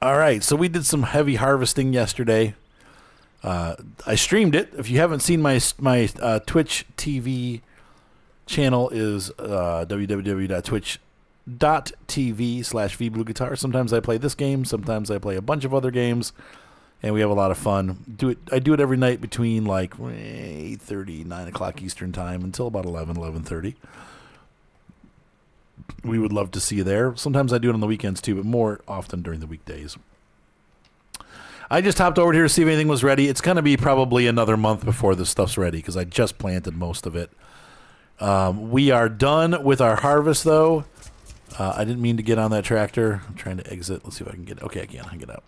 All right, so we did some heavy harvesting yesterday. Uh, I streamed it. If you haven't seen my my uh, Twitch TV channel, is uh, www.twitch.tv slash vbluguitar. Sometimes I play this game. Sometimes I play a bunch of other games, and we have a lot of fun. Do it. I do it every night between like 8.30, 9 o'clock Eastern time until about 11, 11.30 we would love to see you there. Sometimes I do it on the weekends too, but more often during the weekdays. I just hopped over here to see if anything was ready. It's going to be probably another month before this stuff's ready because I just planted most of it. Um, we are done with our harvest, though. Uh, I didn't mean to get on that tractor. I'm trying to exit. Let's see if I can get. Okay, I can. I can get out.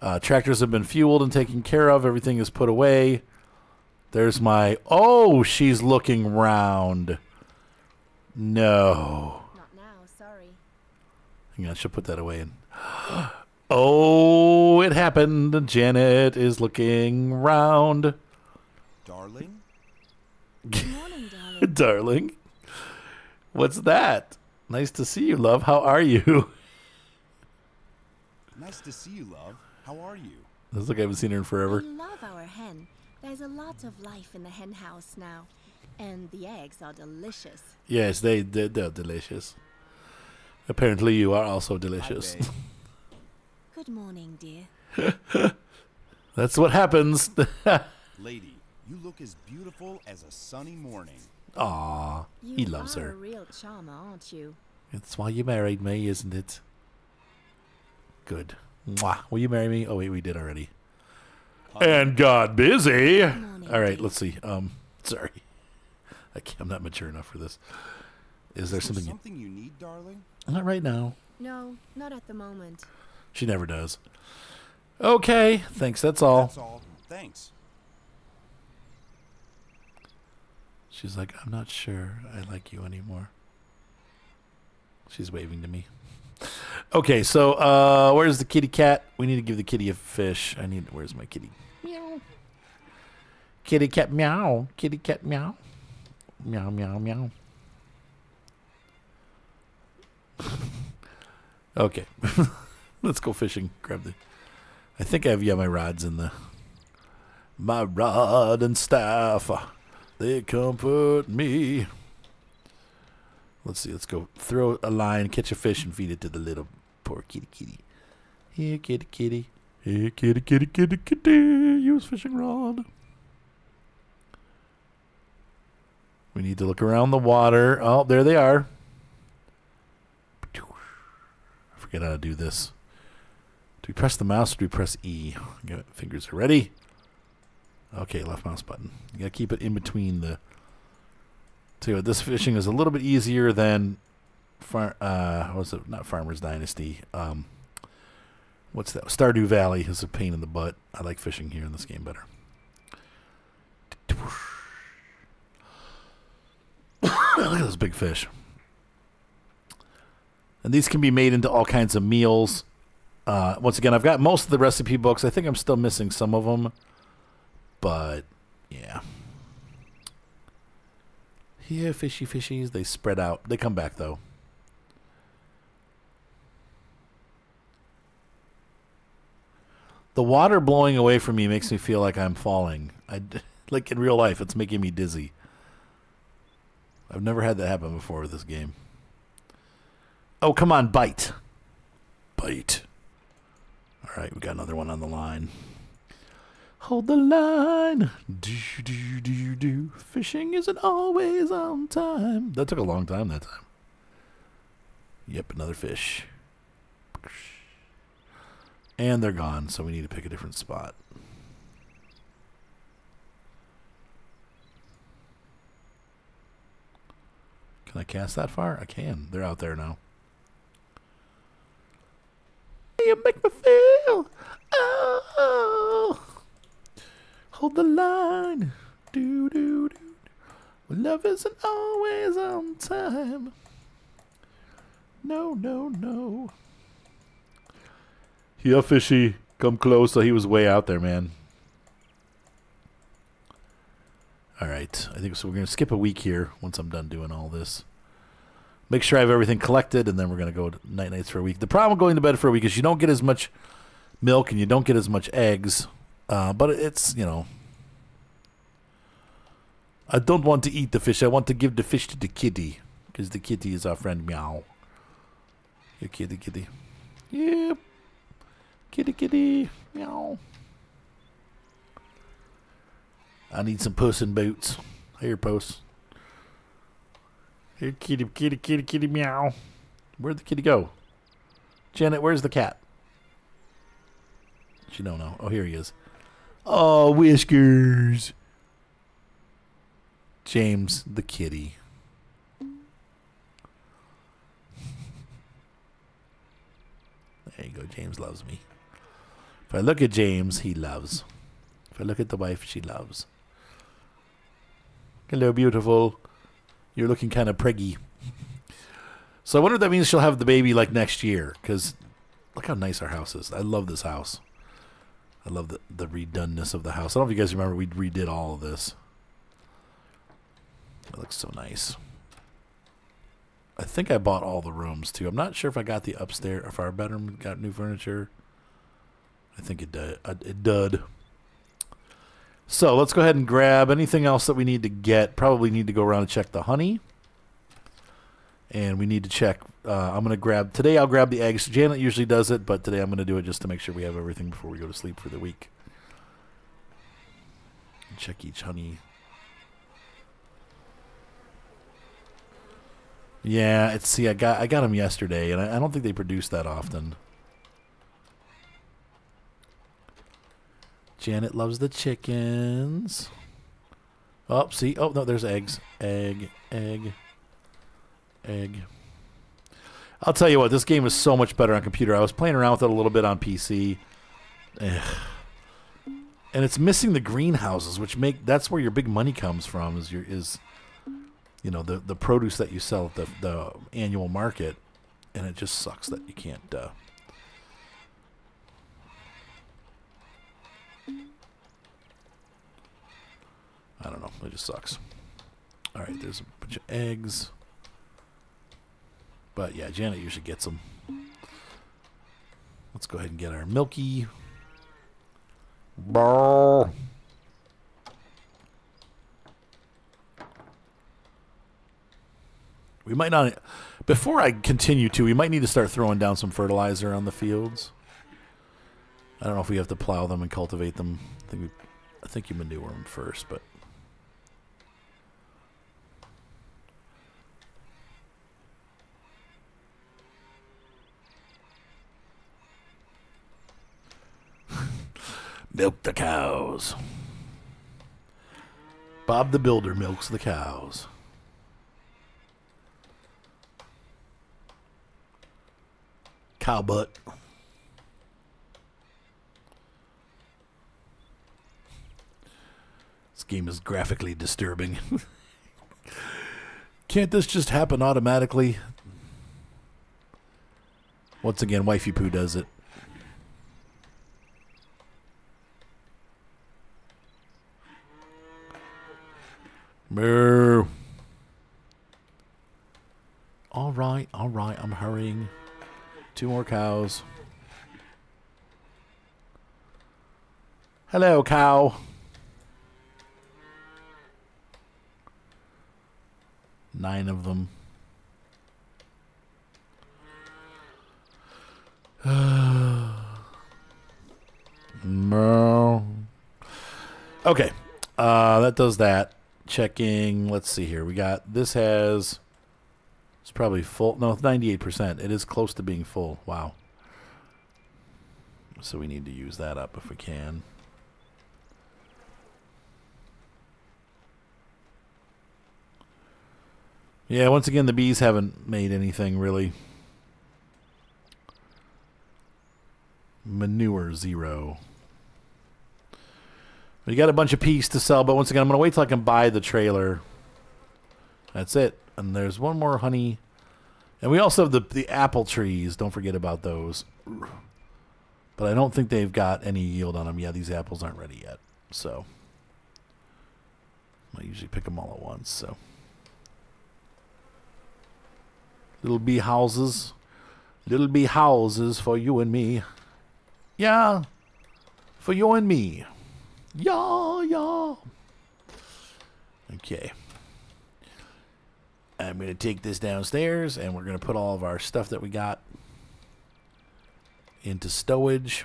Uh, tractors have been fueled and taken care of. Everything is put away. There's my. Oh, she's looking round. No. Not now, sorry. Hang on, I should put that away. And oh, it happened. Janet is looking round. Darling? Good morning, darling. Darling, what's that? Nice to see you, love. How are you? Nice to see you, love. How are you? Looks like I haven't seen her in forever. We love our hen. There's a lot of life in the hen house now. And the eggs are delicious. Yes, they they- they're delicious. Apparently, you are also delicious. Good morning, dear. That's what happens. Lady, you look as beautiful as a sunny morning. Ah, he loves are her. a real charmer, aren't you? It's why you married me, isn't it? Good. Mwah. Will you marry me? Oh wait, we did already. And got busy. morning, All right, dear. let's see. Um, sorry, I can't, I'm not mature enough for this. Is there Is there something? something you need, darling? Not right now. No, not at the moment. She never does. Okay, thanks. That's all. That's all. Thanks. She's like, I'm not sure I like you anymore. She's waving to me. Okay, so uh where's the kitty cat? We need to give the kitty a fish. I need where's my kitty? Meow. Kitty cat meow. Kitty cat meow. Meow meow meow. okay. Let's go fishing. Grab the I think I have yeah my rods in the my rod and staff. uh, They comfort me. Let's see. Let's go throw a line, catch a fish, and feed it to the little poor kitty kitty. Here, kitty kitty. Here, kitty kitty kitty kitty. Use fishing rod. We need to look around the water. Oh, there they are. I forget how to do this. Do we press the mouse or do we press E? Got. Fingers are ready. Okay, left mouse button. You gotta keep it in between the. Tell you what, this fishing is a little bit easier than, far. Uh, was it? Not Farmer's Dynasty. Um, what's that? Stardew Valley is a pain in the butt. I like fishing here in this game better. Look at those big fish. And these can be made into all kinds of meals. Uh, once again, I've got most of the recipe books. I think I'm still missing some of them. But, yeah. Here, fishy fishies. They spread out. They come back, though. The water blowing away from me makes me feel like I'm falling. I, like in real life, it's making me dizzy. I've never had that happen before with this game. Oh, come on, bite. Bite. All right, we got another one on the line. Hold the line. Do, do, do, do. Fishing isn't always on time. That took a long time that time. Yep, another fish. And they're gone, so we need to pick a different spot. Can I cast that far? I can. They're out there now. You make me feel. Oh. Hold the line. Do, do, do. Love isn't always on time. No, no, no. Here, fishy. Come closer. He was way out there, man. All right. I think so. We're going to skip a week here once I'm done doing all this. make sure I have everything collected, and then we're gonna go to night nights for a week. The problem going to bed for a week is you don't get as much milk and you don't get as much eggs, uh, but it's you know. I don't want to eat the fish. I want to give the fish to the kitty because the kitty is our friend. Meow. Here, kitty, kitty. Yep. Kitty, kitty. Meow. I need some puss in boots. Here, puss. Here, kitty, kitty, kitty, kitty, meow. Where'd the kitty go? Janet, where's the cat? She don't know. Oh, here he is. Oh, Whiskers. James, the kitty. There you go. James loves me. If I look at James, he loves. If I look at the wife, she loves. Hello, beautiful. You're looking kind of preggy. so I wonder if that means she'll have the baby like next year. Because look how nice our house is. I love this house. I love the, the redoneness of the house. I don't know if you guys remember, we redid all of this. It looks so nice. I think I bought all the rooms too. I'm not sure if I got the upstairs, if our bedroom got new furniture. I think it did. It did. So let's go ahead and grab anything else that we need to get. Probably need to go around and check the honey. And we need to check. Uh, I'm going to grab. Today I'll grab the eggs. Janet usually does it, but today I'm going to do it just to make sure we have everything before we go to sleep for the week. Check each honey. Yeah, it's see, I got I got them yesterday, and I, I don't think they produce that often. Janet loves the chickens. Oh, see, oh no, there's eggs, egg, egg, egg. I'll tell you what, this game is so much better on computer. I was playing around with it a little bit on PC, Ugh. and it's missing the greenhouses, which make that's where your big money comes from. Is your is you know the the produce that you sell at the the annual market, and it just sucks that you can't. Uh, I don't know. It just sucks. All right, there's a bunch of eggs, but yeah, Janet usually gets them. Let's go ahead and get our milky. Brrr. We might not. Before I continue to, we might need to start throwing down some fertilizer on the fields. I don't know if we have to plow them and cultivate them. I think we, I think you manure them first, but milk the cows. Bob the Builder milks the cows. Cow butt. This game is graphically disturbing. Can't this just happen automatically? Once again, Wifey Poo does it. Moo. All right, all right, I'm hurrying. Two more cows. Hello, cow. Nine of them. Moo. Okay, uh, that does that. Checking. Let's see here. We got this has. It's probably full. No, ninety-eight percent. It is close to being full. Wow. So we need to use that up if we can. Yeah, once again, the bees haven't made anything really. Manure zero. We got a bunch of peas to sell, but once again, I'm going to wait till I can buy the trailer. That's it. And there's one more honey. And we also have the, the apple trees. Don't forget about those. But I don't think they've got any yield on them. Yeah, these apples aren't ready yet. So I usually pick them all at once. So Little bee houses. Little bee houses for you and me. Yeah. For you and me. Yeah, yeah. Okay. I'm going to take this downstairs and we're going to put all of our stuff that we got into stowage.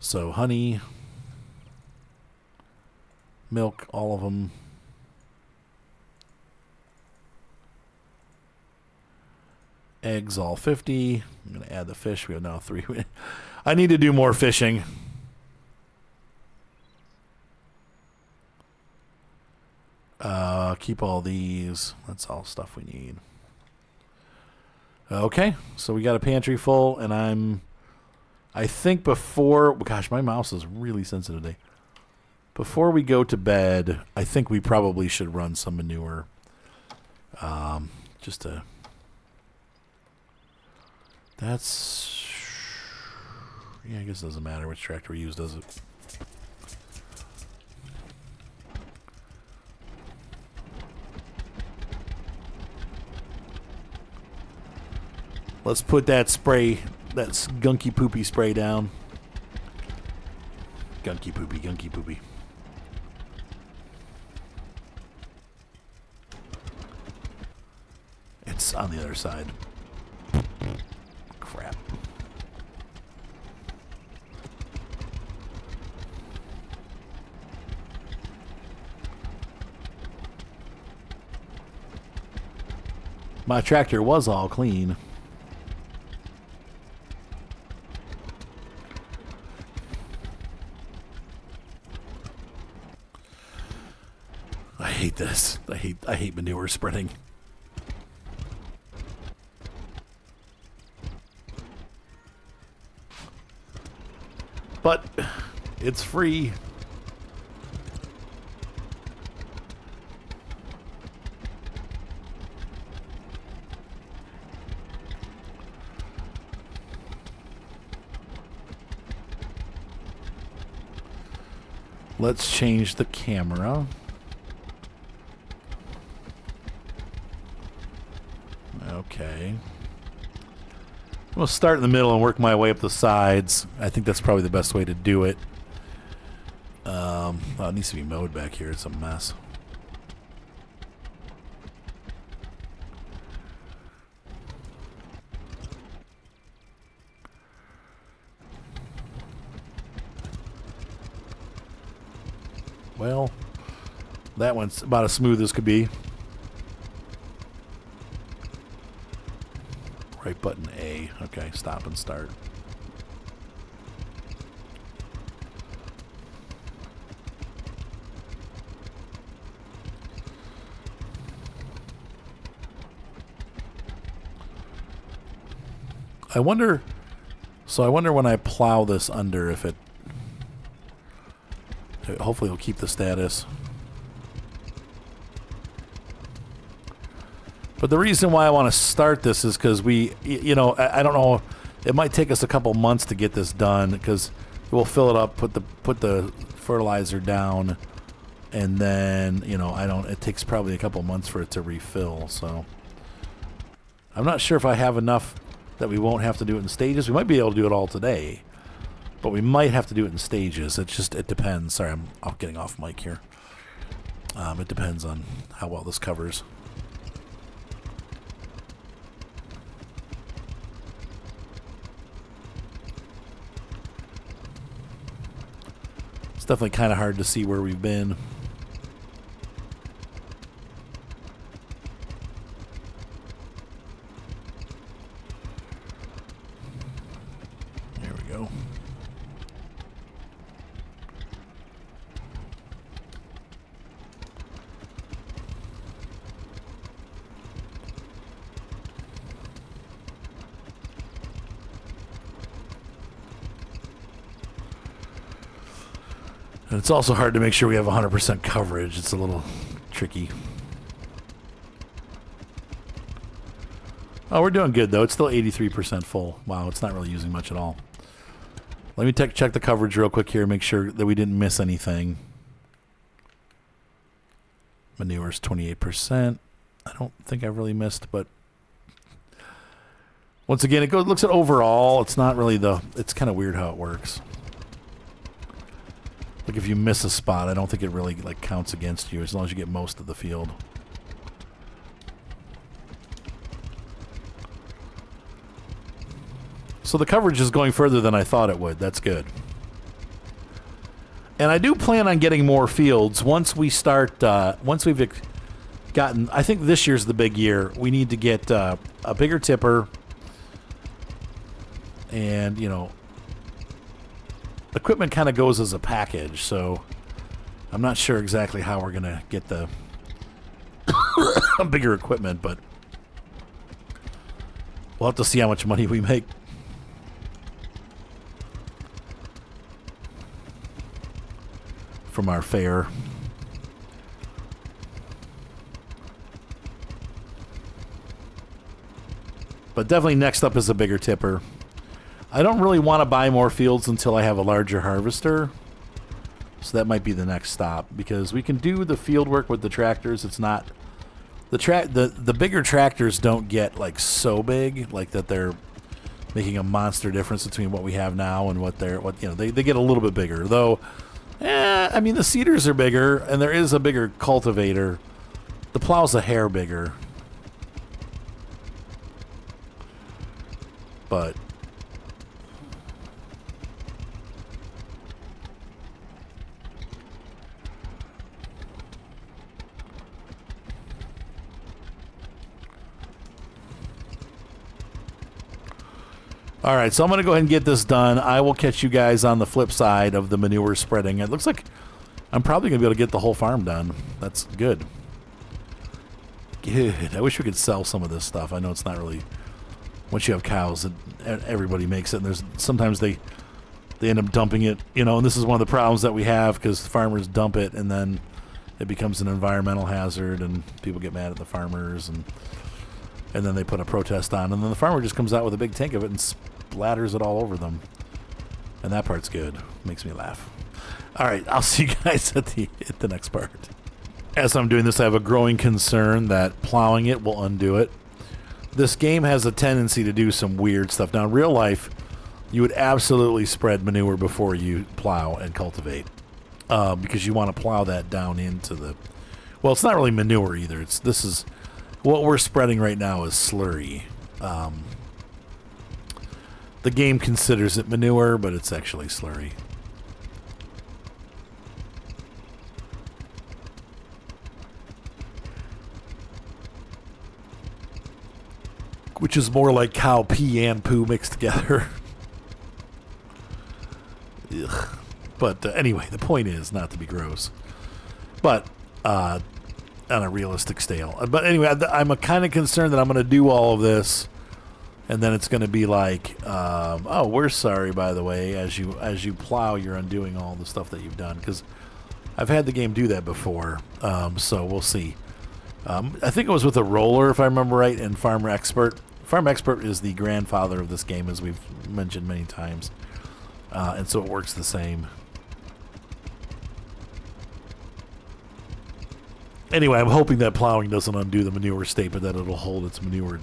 So, honey, milk, all of them. Eggs, all 50. I'm going to add the fish. We have now three. I need to do more fishing. Uh, keep all these. That's all stuff we need. Okay, so we got a pantry full, and I'm. I think before. Gosh, my mouse is really sensitive today. Before we go to bed, I think we probably should run some manure. Um, just to. That's. Yeah, I guess it doesn't matter which tractor we use, does it? Let's put that spray, that gunky poopy spray down. Gunky poopy, gunky poopy. It's on the other side. Crap. My tractor was all clean. I hate manure spreading. But it's free. Let's change the camera. Okay. To start in the middle and work my way up the sides. I think that's probably the best way to do it. Um, oh, it needs to be mowed back here. It's a mess. Well, that one's about as smooth as could be. Right button Okay, stop and start. I wonder. So I wonder when I plow this under if it. Hopefully, it'll keep the status. But the reason why I want to start this is because we, you know, I, I don't know. It might take us a couple months to get this done because we'll fill it up, put the put the fertilizer down, and then you know I don't. It takes probably a couple months for it to refill. So I'm not sure if I have enough that we won't have to do it in stages. We might be able to do it all today, but we might have to do it in stages. It just it depends. Sorry, I'm, getting off mic here. Um, it depends on how well this covers. It's definitely kind of hard to see where we've been. There we go. And it's also hard to make sure we have 100% coverage. It's a little tricky. Oh, we're doing good though. It's still 83% full. Wow, it's not really using much at all. Let me check the coverage real quick here, make sure that we didn't miss anything. Manure's 28%. I don't think I really missed, but Once again, it goes looks at overall. It's not really the. It's kind of weird how it works. Like if you miss a spot, I don't think it really like counts against you as long as you get most of the field. So the coverage is going further than I thought it would. That's good. And I do plan on getting more fields once we start. Uh, once we've gotten, I think this year's the big year. We need to get uh, a bigger tipper, and you know, equipment kind of goes as a package. So I'm not sure exactly how we're gonna get the bigger equipment, but we'll have to see how much money we make. From our fair. But definitely next up is a bigger tipper. I don't really want to buy more fields until I have a larger harvester. So that might be the next stop because we can do the field work with the tractors. It's not the track the the bigger tractors don't get like so big like that they're making a monster difference between what we have now and what they're what you know they, they get a little bit bigger though eh, I mean the seeders are bigger and there is a bigger cultivator the plow's a hair bigger but All right, so I'm going to go ahead and get this done. I will catch you guys on the flip side of the manure spreading. It looks like I'm probably going to be able to get the whole farm done. That's good. Good. I wish we could sell some of this stuff. I know it's not really once you have cows, everybody makes it. And there's sometimes they they end up dumping it, you know. And this is one of the problems that we have because farmers dump it, and then it becomes an environmental hazard, and people get mad at the farmers, and and then they put a protest on, and then the farmer just comes out with a big tank of it and splatters it all over them. And that part's good. Makes me laugh. All right, I'll see you guys at the at the next part. As I'm doing this, I have a growing concern that plowing it will undo it. This game has a tendency to do some weird stuff. Now, in real life, you would absolutely spread manure before you plow and cultivate, uh, because you want to plow that down into the. Well, it's not really manure either. It's this is what we're spreading right now is slurry. Um, the game considers it manure, but it's actually slurry. Which is more like cow pee and poo mixed together. Ugh. But uh, anyway, the point is not to be gross. But uh, on a realistic scale. But anyway, I'm kind of concerned that I'm going to do all of this and then it's going to be like, um, "Oh, we're sorry, by the way." As you as you plow, you're undoing all the stuff that you've done because I've had the game do that before. Um, so we'll see. Um, I think it was with a roller, if I remember right, and Farmer Expert. Farm Expert is the grandfather of this game, as we've mentioned many times, uh, and so it works the same. Anyway, I'm hoping that plowing doesn't undo the manure state, but that it'll hold its manure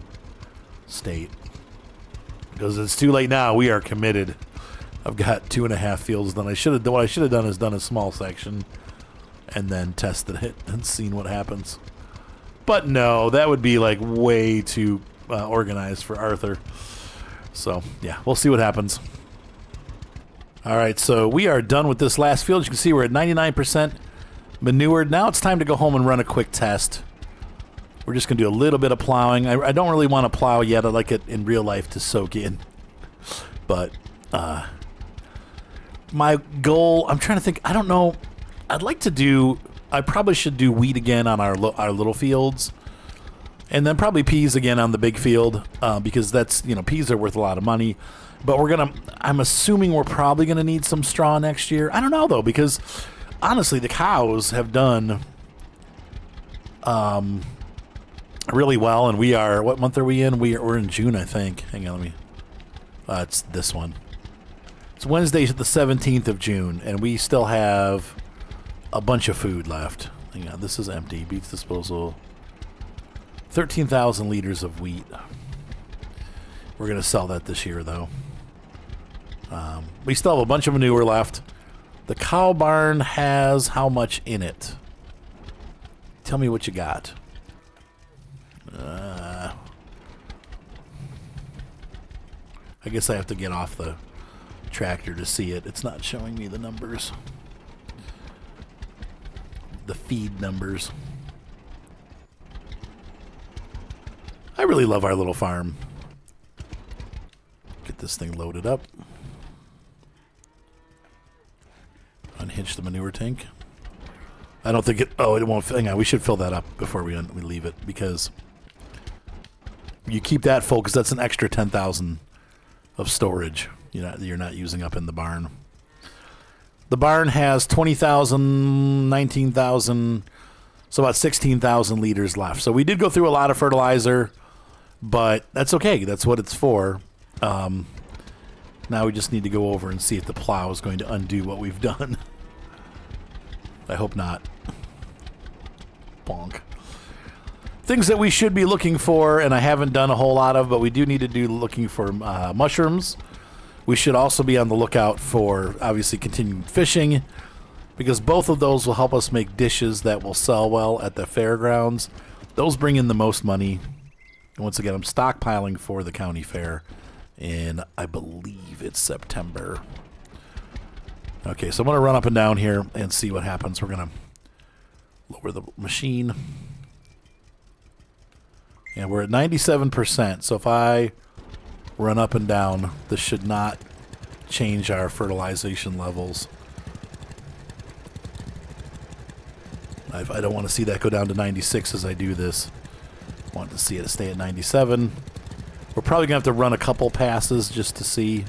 state because it's too late now. We are committed. I've got two and a half fields done. I should have what I should have done is done a small section and then tested it and seen what happens. But no, that would be like way too uh, organized for Arthur. So yeah, we'll see what happens. All right, so we are done with this last field. As you can see we're at 99% manured. Now it's time to go home and run a quick test. We're just going to do a little bit of plowing. I, I don't really want to plow yet. I like it in real life to soak in. But uh, my goal, I'm trying to think. I don't know. I'd like to do. I probably should do wheat again on our our little fields, and then probably peas again on the big field uh, because that's you know peas are worth a lot of money. But we're gonna. I'm assuming we're probably gonna need some straw next year. I don't know though because honestly, the cows have done. Um, really well, and we are. What month are we in? We are, we're in June, I think. Hang on, let me. Uh, it's this one. It's Wednesday, the seventeenth of June, and we still have a bunch of food left. Hang on, this is empty. Beets disposal. Thirteen thousand liters of wheat. We're gonna sell that this year, though. Um, we still have a bunch of manure left. The cow barn has how much in it? Tell me what you got. Uh, I guess I have to get off the tractor to see it. It's not showing me the numbers. The feed numbers. I really love our little farm. Get this thing loaded up. Unhitch the manure tank. I don't think it. Oh, it won't. Hang on. We should fill that up before we we leave it because you keep that full because that's an extra ten thousand of storage. You know you're not using up in the barn. The barn has 20,000, 19,000, so about 16,000 liters left. So we did go through a lot of fertilizer, but that's okay. That's what it's for. Um, now we just need to go over and see if the plow is going to undo what we've done. I hope not. Bonk. Things that we should be looking for, and I haven't done a whole lot of, but we do need to do looking for uh, mushrooms. We should also be on the lookout for, obviously, continuing fishing, because both of those will help us make dishes that will sell well at the fairgrounds. Those bring in the most money. And once again, I'm stockpiling for the county fair, and I believe it's September. Okay, so I'm going to run up and down here and see what happens. We're going to lower the machine. And we're at 97%. So if I run up and down, this should not change our fertilization levels. I've, I do not want to see that go down to 96 as I do this. I want to see it stay at 97. We're probably going to have to run a couple passes just to see.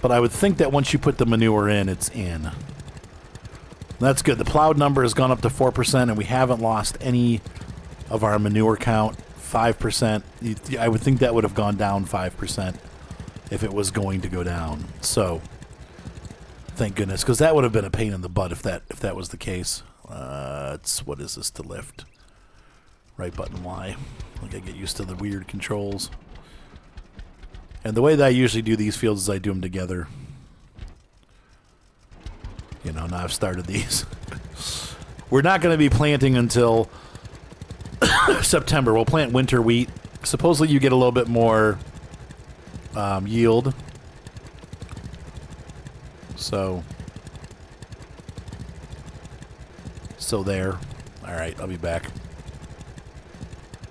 But I would think that once you put the manure in, it's in. That's good. The plowed number has gone up to 4%, and we haven't lost any of our manure count. 5%. I would think that would have gone down 5% if it was going to go down. So, thank goodness, because that would have been a pain in the butt if that if that was the case. Uh, it's what is this to lift? Right button Y. Like I get used to the weird controls. And the way that I usually do these fields is I do them together. You know, now I've started these. We're not going to be planting until September. We'll plant winter wheat. Supposedly you get a little bit more um, yield. So, so there. All right, I'll be back.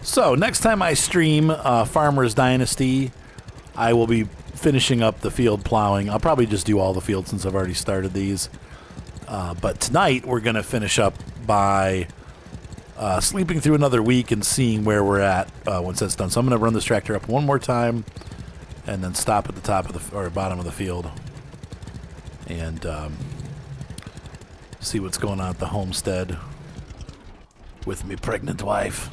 So next time I stream uh, Farmer's Dynasty, I will be finishing up the field plowing. I'll probably just do all the fields since I've already started these. Uh, but tonight we're going to finish up by uh, sleeping through another week and seeing where we're at uh, once that's done. So I'm going to run this tractor up one more time and then stop at the top of the or bottom of the field and um, see what's going on at the homestead with me pregnant wife.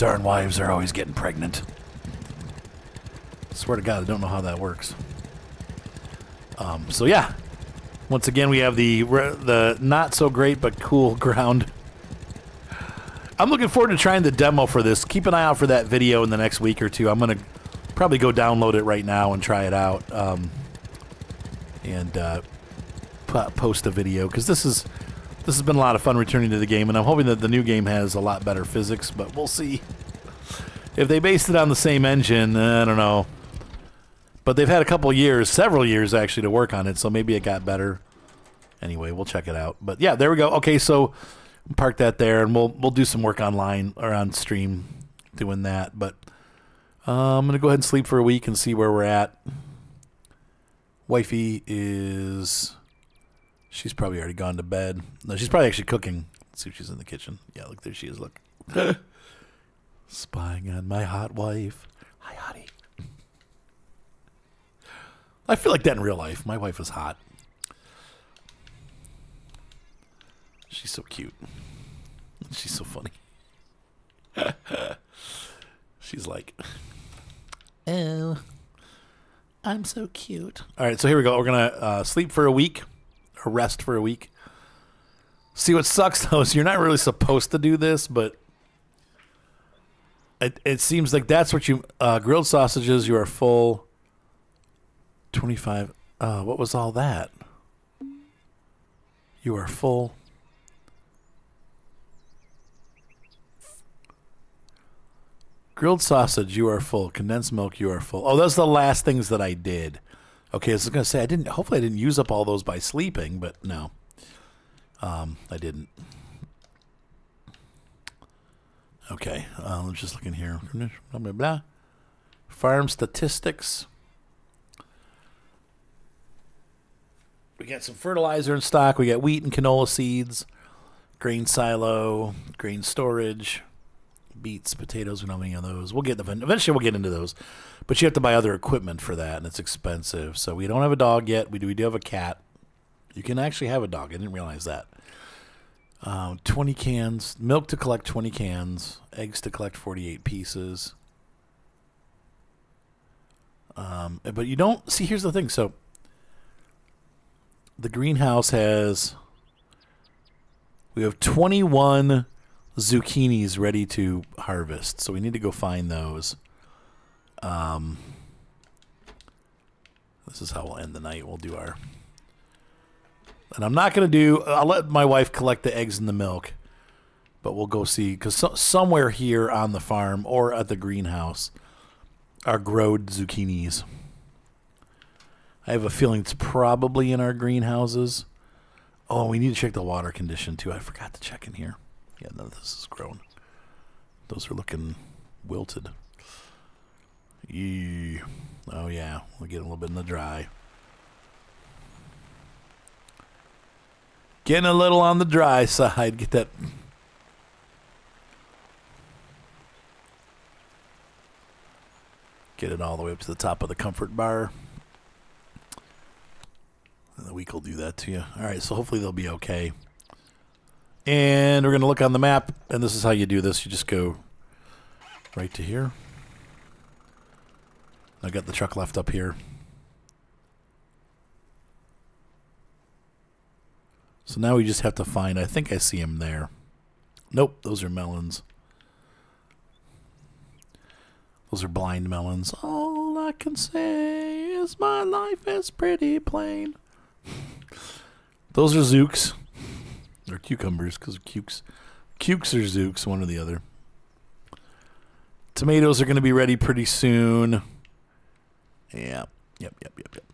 Darn wives are always getting pregnant. Swear to God, I don't know how that works. Um, so yeah, once again we have the the not so great but cool ground. I'm looking forward to trying the demo for this. Keep an eye out for that video in the next week or two. I'm gonna probably go download it right now and try it out, um, and uh, post a video because this is this has been a lot of fun returning to the game, and I'm hoping that the new game has a lot better physics, but we'll see. If they based it on the same engine, I don't know. But they've had a couple years, several years actually, to work on it, so maybe it got better. Anyway, we'll check it out. But yeah, there we go. Okay, so park that there, and we'll we'll do some work online or on stream doing that. But uh, I'm gonna go ahead and sleep for a week and see where we're at. Wifey is She's probably already gone to bed. No, she's probably actually cooking. Let's see if she's in the kitchen. Yeah, look, there she is. Look. Spying on my hot wife. Hi, hottie. I feel like that in real life. My wife is hot. She's so cute. She's so funny. She's like, oh, I'm so cute. All right, so here we go. We're going to uh, sleep for a week a rest for a week. See what sucks though is you're not really supposed to do this, but it it seems like that's what you uh, grilled sausages. You are full. Twenty five. Uh, what was all that? You are full. Grilled sausage, you are full. Condensed milk, you are full. Oh, those are the last things that I did. Okay, I was gonna say I didn't. Hopefully, I didn't use up all those by sleeping, but no, um, I didn't. Okay, uh, I'm just looking here. Blah, blah, blah. Farm statistics. We got some fertilizer in stock. We got wheat and canola seeds, grain silo, grain storage, beets, potatoes. We don't have any of those. We'll get eventually. We'll get into those, but you have to buy other equipment for that, and it's expensive. So we don't have a dog yet. We do. We do have a cat. You can actually have a dog. I didn't realize that. Um, 20 cans, milk to collect 20 cans, eggs to collect 48 pieces. Um, but you don't see. Here's the thing. So the greenhouse has. We have 21 zucchinis ready to harvest, so we need to go find those. Um, this is how we'll end the night. We'll do our. And I'm not going to do. I'll let my wife collect the eggs and the milk, but we'll go see because so, somewhere here on the farm or at the greenhouse are growed zucchinis. I have a feeling it's probably in our greenhouses. Oh, we need to check the water condition too. I forgot to check in here. Yeah, none of this is grown. Those are looking wilted. Yee. Oh yeah, we're getting a little bit in the dry. Getting a little on the dry side. Get that. Get it all the way up to the top of the comfort bar. And the week will do that to you. All right, so hopefully they'll be okay. And we're going to look on the map, and this is how you do this. You just go right to here. I got the truck left up here. So now we just have to find, I think I see him there. Nope, those are melons. Those are blind melons. All I can say is my life is pretty plain. those are zooks. Or cucumbers, because cukes. Cukes or zooks, one or the other. Tomatoes are going to be ready pretty soon. Yeah. Yep, yep, yep, yep.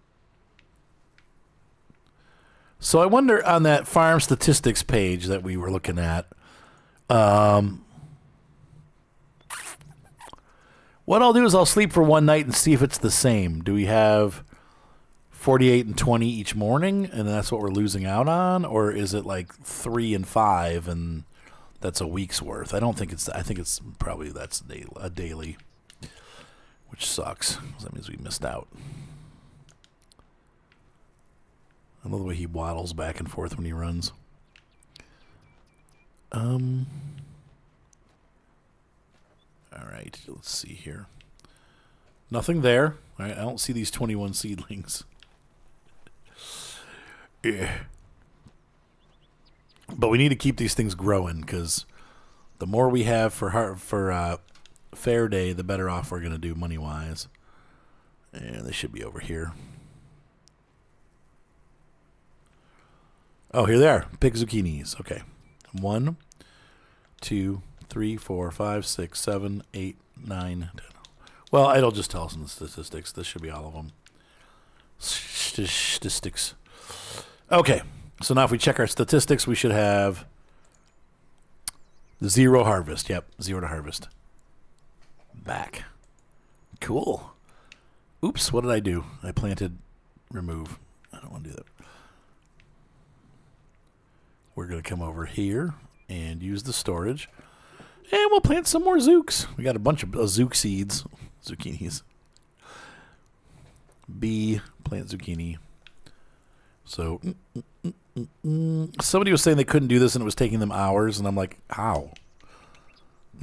So I wonder on that farm statistics page that we were looking at, um, what I'll do is I'll sleep for one night and see if it's the same. Do we have 48 and 20 each morning and that's what we're losing out on or is it like 3 and 5 and that's a week's worth? I don't think it's I think it's probably that's a daily which sucks. That means we missed out. I love the way he waddles back and forth when he runs. Um. All right, let's see here. Nothing there. All right, I don't see these 21 seedlings. Yeah. But we need to keep these things growing because the more we have for for uh, fair day, the better off we're going to do money wise. And they should be over here. Oh, here they are. Pick zucchinis. Okay. One, two, three, four, five, six, seven, eight, nine, ten. Well, it'll just tell us in the statistics. This should be all of them. Statistics. Okay. So now if we check our statistics, we should have zero harvest. Yep, zero to harvest. Back. Cool. Oops, what did I do? I planted remove. I don't want to do that. We're going to come over here and use the storage. And we'll plant some more zooks. We got a bunch of uh, zook seeds, zucchinis. B, plant zucchini. So, mm, mm, mm, somebody was saying they couldn't do this and it was taking them hours. And I'm like, how?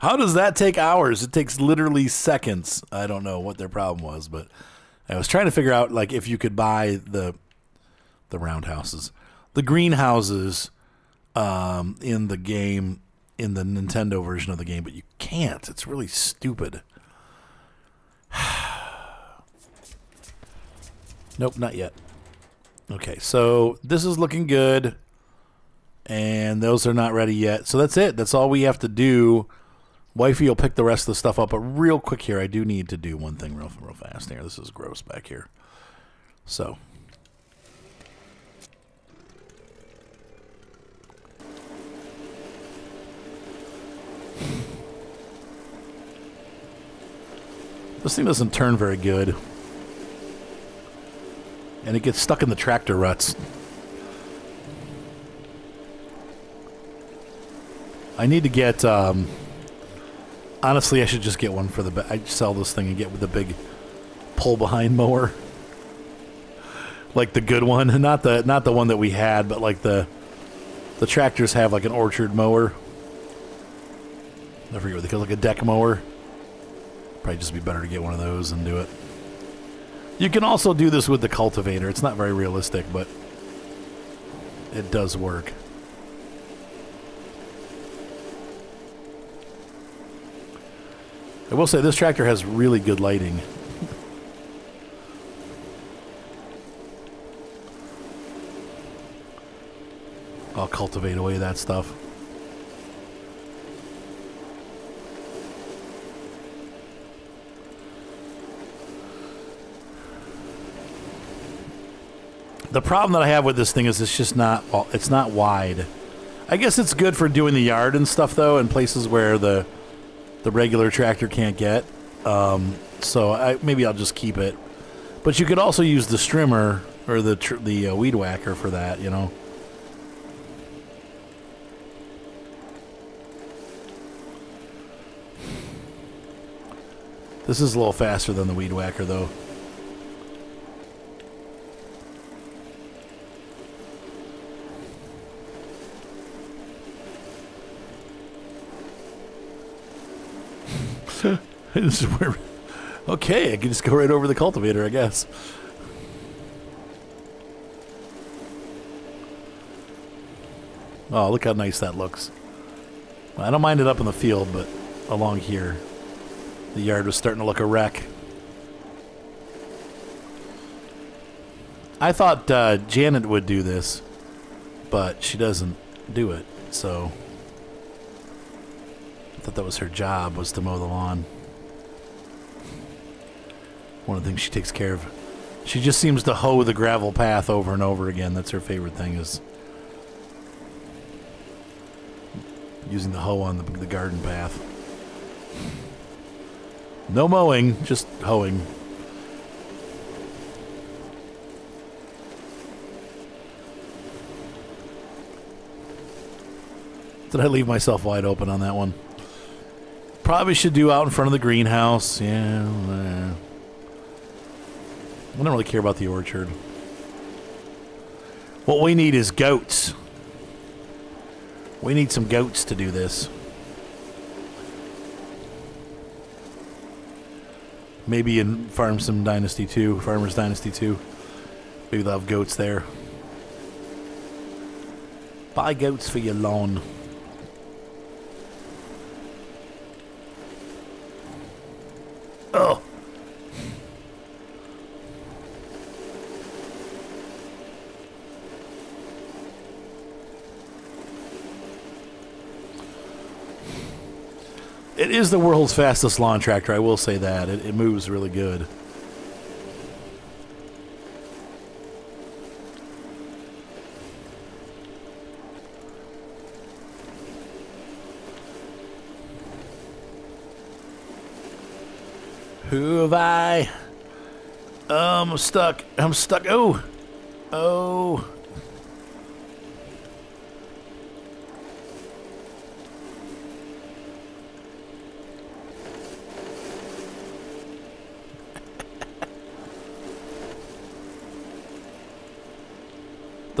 how does that take hours? It takes literally seconds. I don't know what their problem was, but I was trying to figure out like if you could buy the the roundhouses, the greenhouses um, in the game in the Nintendo version of the game, but you can't. It's really stupid. Nope, not yet. Okay, so this is looking good, and those are not ready yet. So that's it. That's all we have to do. Wifey will pick the rest of the stuff up, but real quick here, I do need to do one thing real, real fast here. This is gross back here. So. This thing doesn't turn very good. And it gets stuck in the tractor ruts. I need to get. Um, honestly, I should just get one for the. I sell this thing and get with the big pull behind mower, like the good one, not the not the one that we had, but like the the tractors have like an orchard mower. I forget what they call like a deck mower. Probably just be better to get one of those and do it. You can also do this with the cultivator. It's not very realistic, but it does work. I will say this tractor has really good lighting. I'll cultivate away that stuff. The problem that I have with this thing is it's just not well, it's not wide. I guess it's good for doing the yard and stuff though, in places where the the regular tractor can't get. Um, so I, maybe I'll just keep it. But you could also use the strimmer or the the uh, weed whacker for that, you know. This is a little faster than the weed whacker, though. this is where. Okay, I can just go right over the cultivator, I guess. Oh, look how nice that looks. I don't mind it up in the field, but along here, the yard was starting to look a wreck. I thought uh, Janet would do this, but she doesn't do it, so thought that was her job was to mow the lawn. One of the things she takes care of. She just seems to hoe the gravel path over and over again. That's her favorite thing is using the hoe on the, the garden path. No mowing, just hoeing. Did I leave myself wide open on that one? Probably should do out in front of the greenhouse. Yeah. I don't really care about the orchard. What we need is goats. We need some goats to do this. Maybe in Farm Sim Dynasty 2, Farmers Dynasty 2. Maybe they'll have goats there. Buy goats for your lawn. Is the world's fastest lawn tractor, I will say that. It, it moves really good. Who have I? Um, I'm stuck. I'm stuck. Oh. Oh.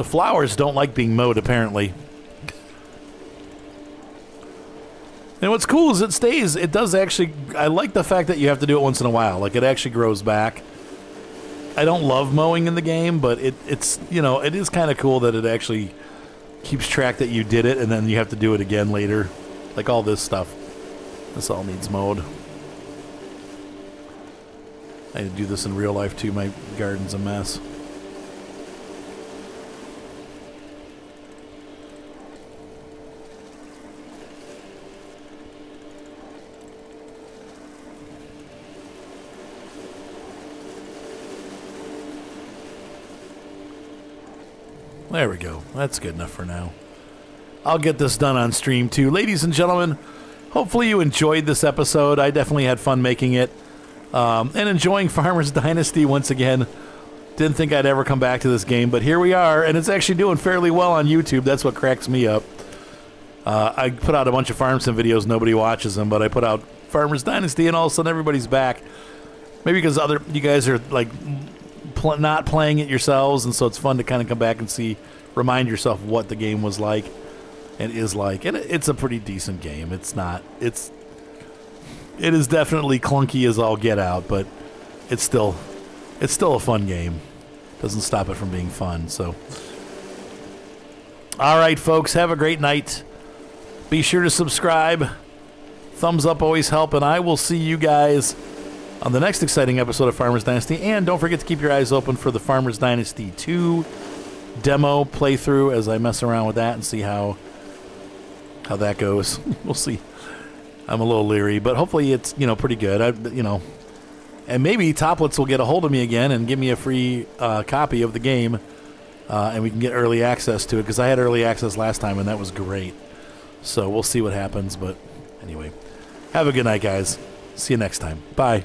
The flowers don't like being mowed, apparently. And what's cool is it stays. It does actually. I like the fact that you have to do it once in a while. Like it actually grows back. I don't love mowing in the game, but it, it's you know it is kind of cool that it actually keeps track that you did it, and then you have to do it again later, like all this stuff. This all needs mowed. I do this in real life too. My garden's a mess. There we go. That's good enough for now. I'll get this done on stream too. Ladies and gentlemen, hopefully you enjoyed this episode. I definitely had fun making it. Um, and enjoying Farmers Dynasty once again. Didn't think I'd ever come back to this game, but here we are, and it's actually doing fairly well on YouTube. That's what cracks me up. Uh, I put out a bunch of farm sim videos, nobody watches them, but I put out Farmers Dynasty, and all of a sudden everybody's back. Maybe because other you guys are like pl- not playing it yourselves, and so it's fun to kind of come back and see, remind yourself what the game was like and is like. And it's a pretty decent game. It's not. It's. It is definitely clunky as all get out, but it's still, it's still a fun game. Doesn't stop it from being fun. So. All right, folks. Have a great night. Be sure to subscribe. Thumbs up always help, and I will see you guys on the next exciting episode of Farmers Dynasty. And don't forget to keep your eyes open for the Farmers Dynasty 2 demo playthrough as I mess around with that and see how how that goes. we'll see. I'm a little leery, but hopefully it's you know pretty good. I you know, and maybe Toplitz will get a hold of me again and give me a free uh, copy of the game, uh, and we can get early access to it because I had early access last time and that was great. So we'll see what happens. But anyway, have a good night, guys. See you next time. Bye.